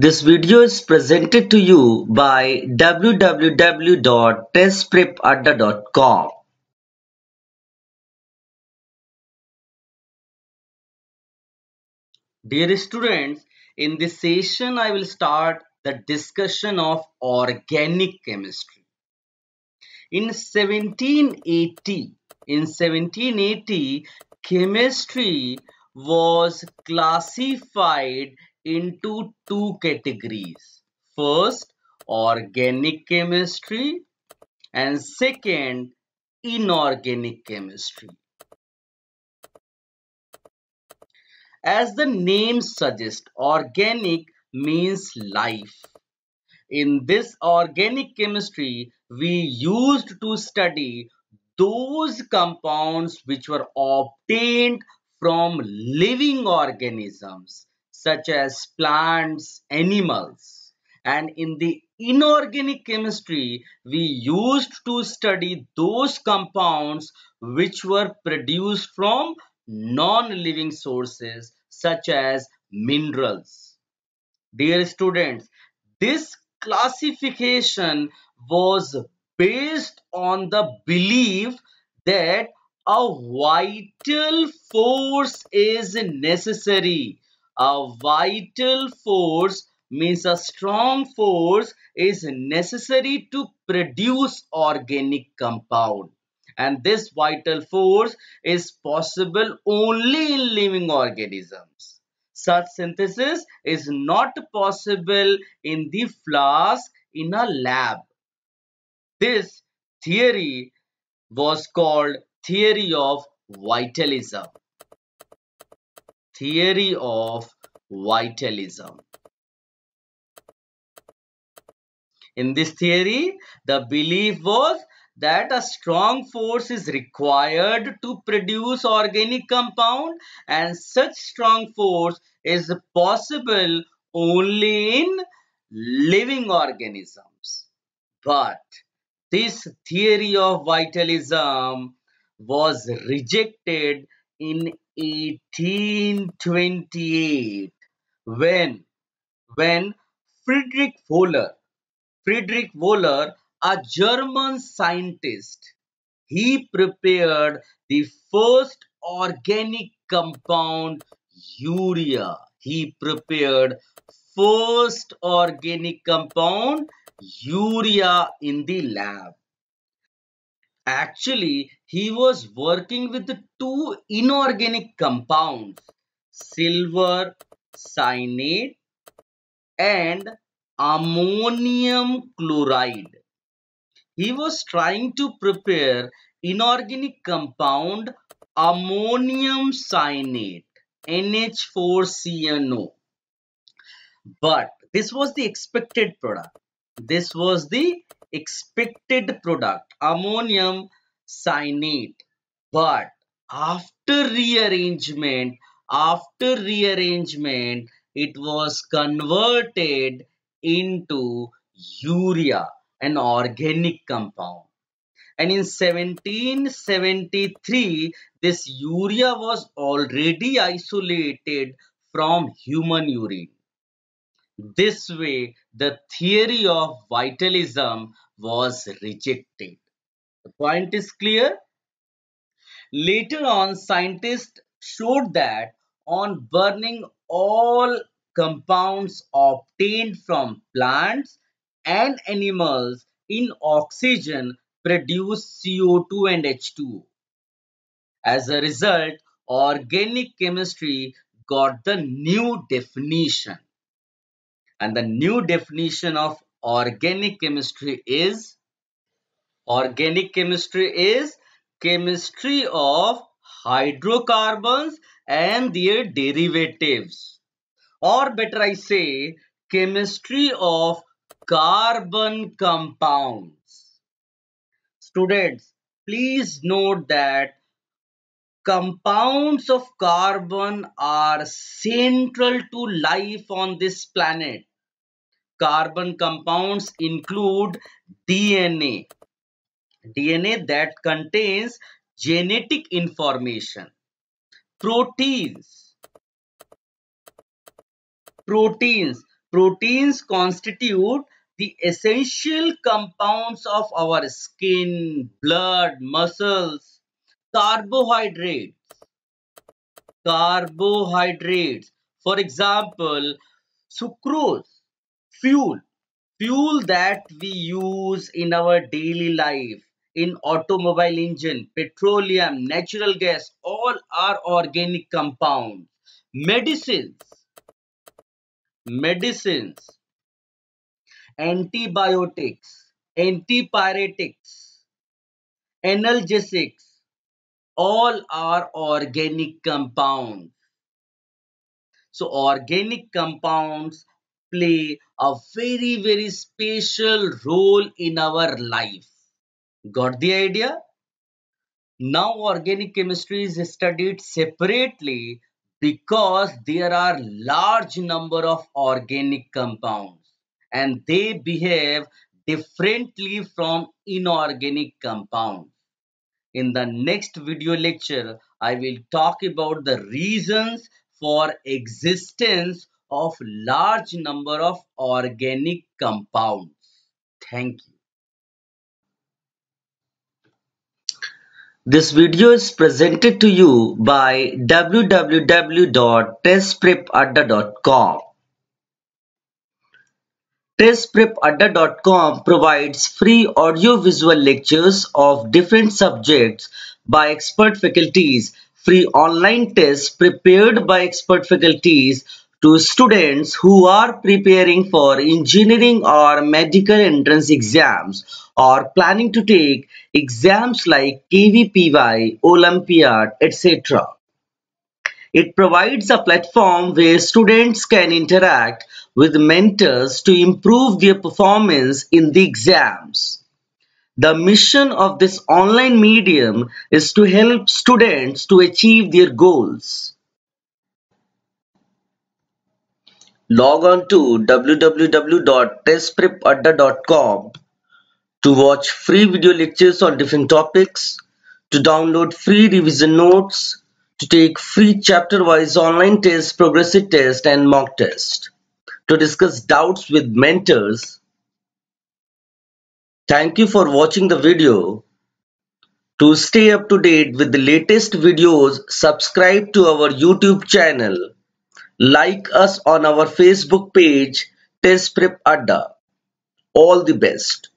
This video is presented to you by www.testprepadda.com. Dear students, in this session I will start the discussion of organic chemistry. In 1780, in 1780, chemistry was classified into two categories. First, organic chemistry and second, inorganic chemistry. As the name suggests, organic means life. In this organic chemistry, we used to study those compounds which were obtained from living organisms such as plants, animals. And in the inorganic chemistry, we used to study those compounds which were produced from non-living sources such as minerals. Dear students, this classification was based on the belief that a vital force is necessary. A vital force means a strong force is necessary to produce organic compound and this vital force is possible only in living organisms. Such synthesis is not possible in the flask in a lab. This theory was called theory of vitalism. Theory of vitalism. In this theory, the belief was that a strong force is required to produce organic compound and such strong force is possible only in living organisms. But this theory of vitalism was rejected in 1828 when when Friedrich Wöhler Friedrich Wöhler a German scientist. He prepared the first organic compound urea. He prepared first organic compound urea in the lab. Actually, he was working with two inorganic compounds, silver cyanate and ammonium chloride. He was trying to prepare inorganic compound ammonium cyanate NH4CNO. But this was the expected product. This was the expected product ammonium cyanate. But after rearrangement, after rearrangement, it was converted into urea an organic compound. And in 1773, this urea was already isolated from human urine. This way, the theory of vitalism was rejected. The point is clear? Later on, scientists showed that on burning all compounds obtained from plants and animals in oxygen produce CO2 and H2O. As a result, organic chemistry got the new definition. And the new definition of organic chemistry is organic chemistry is chemistry of hydrocarbons and their derivatives. Or better I say, chemistry of carbon compounds. Students, please note that compounds of carbon are central to life on this planet. Carbon compounds include DNA. DNA that contains genetic information. Proteins. Proteins Proteins constitute the essential compounds of our skin, blood, muscles. Carbohydrates. Carbohydrates. For example, sucrose, fuel. Fuel that we use in our daily life, in automobile engine, petroleum, natural gas, all are organic compounds. Medicines. Medicines antibiotics, antipyretics, analgesics, all are organic compounds. So organic compounds play a very very special role in our life. Got the idea? Now organic chemistry is studied separately because there are large number of organic compounds and they behave differently from inorganic compounds. In the next video lecture, I will talk about the reasons for existence of large number of organic compounds. Thank you. This video is presented to you by www.testprepadda.com. TestPrepAdda.com provides free audio-visual lectures of different subjects by expert faculties, free online tests prepared by expert faculties to students who are preparing for engineering or medical entrance exams or planning to take exams like KVPY, Olympiad, etc. It provides a platform where students can interact with mentors to improve their performance in the exams. The mission of this online medium is to help students to achieve their goals. Log on to www.testprepadda.com to watch free video lectures on different topics, to download free revision notes, to take free chapter-wise online tests, progressive test and mock test, to discuss doubts with mentors. Thank you for watching the video. To stay up to date with the latest videos, subscribe to our YouTube channel. Like us on our Facebook page, Test Prep Adda. All the best.